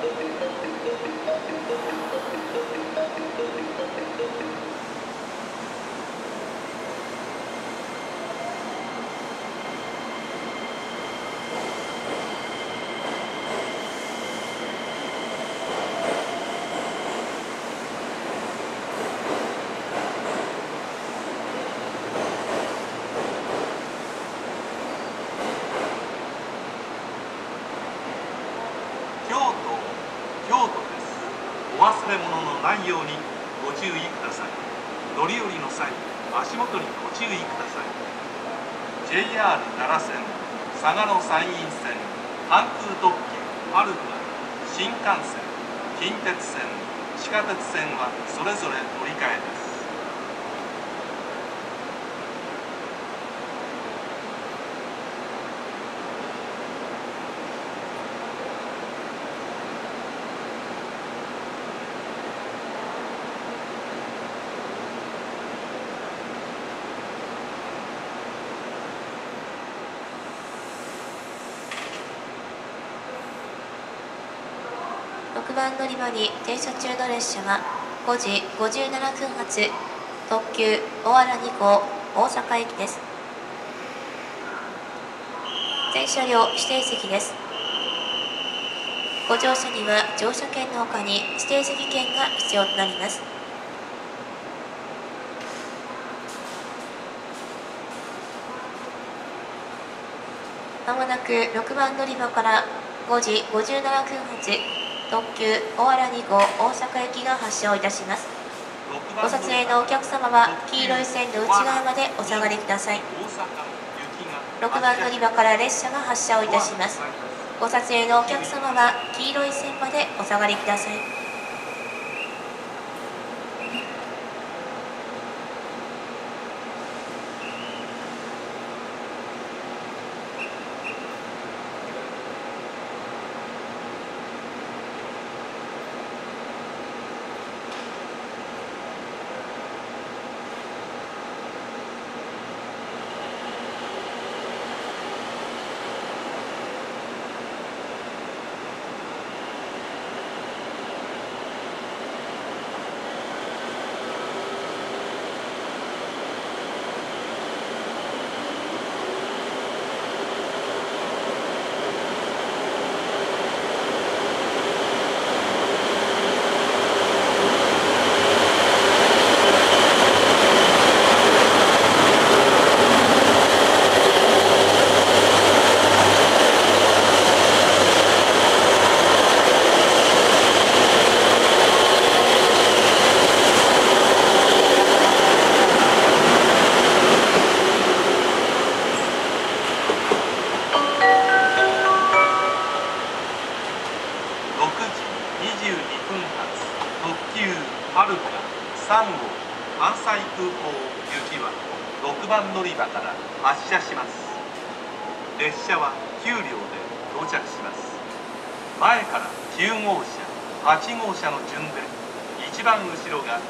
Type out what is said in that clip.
Thank you. 京都です。お忘れ物のないようにご注意ください。乗り降りの際足元にご注意ください。JR 奈良線嵯峨野山陰線阪空特急アルファ新幹線近鉄線地下鉄線はそれぞれ乗り換えです。6番乗り場に停車中の列車は5時57分発特急大原2号大阪駅です。全車両指定席です。ご乗車には乗車券のほかに指定席券が必要となります。まもなく6番乗り場から5時57分発特急大原2号大阪行きが発車をいたします。ご撮影のお客様は黄色い線の内側までお下がりください。6番乗り場から列車が発車をいたします。ご撮影のお客様は黄色い線までお下がりください。時22分発。特急はるか3号関西空港行きは6番乗り場から発車します。列車は9両で到着します。前から9号車8号車の順で一番後ろが